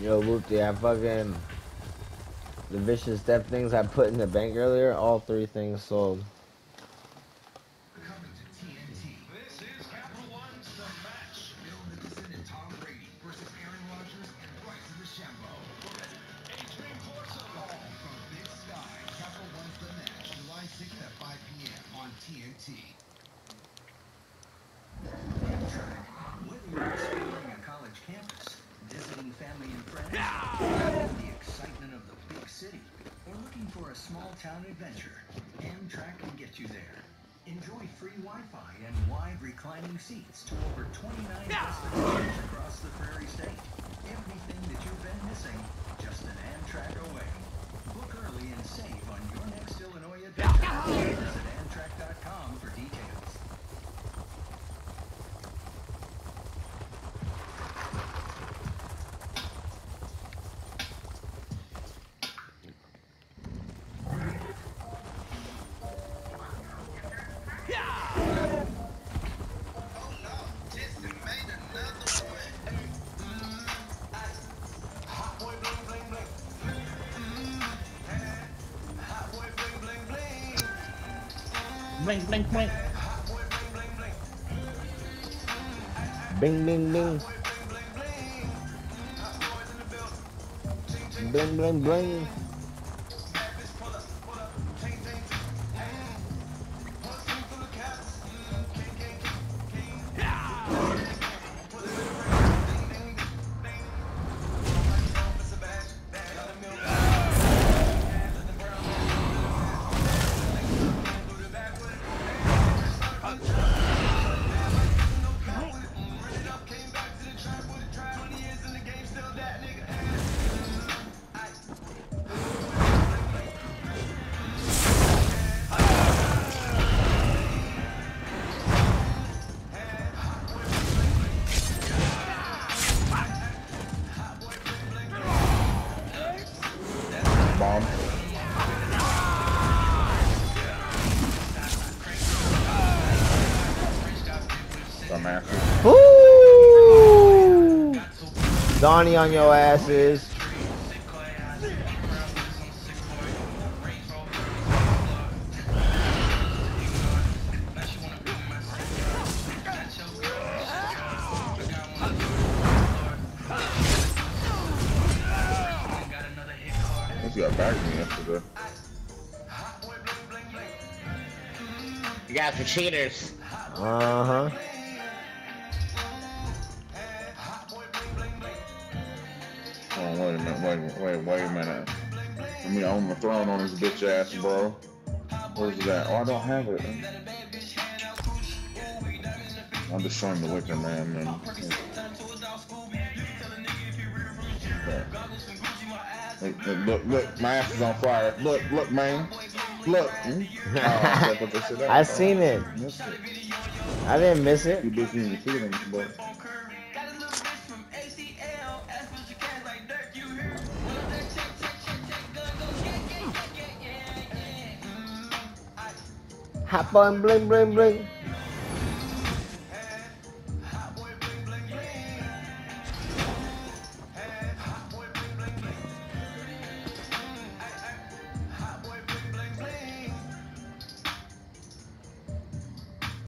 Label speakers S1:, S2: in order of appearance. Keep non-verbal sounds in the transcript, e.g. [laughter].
S1: Yo, Whoopty, I fucking the vicious step things I put in the bank earlier. All three things sold.
S2: Town adventure, Amtrak can get you there. Enjoy free Wi-Fi and wide reclining seats to over 29 destinations across the prairie state. Everything that you've been missing,
S3: Bling, bling, bling. Bling bling bling.
S4: Bling bling bling.
S1: Donnie on your asses.
S4: This got back me yesterday.
S5: You guys are cheaters.
S1: Uh huh.
S4: Hold on, wait a minute, wait, wait, wait a minute. Let me own the throne on his bitch ass, bro. Where's that? Oh, I don't have it. I'm just showing the Wicker Man, man. Look, look, look, my ass is on fire. Look, look, man. Look. [laughs] Oh, that's what they said that
S1: I seen
S4: it.
S1: I didn't miss it.
S4: You busy in the feelings, but
S1: Hop on, bling, bling, bling.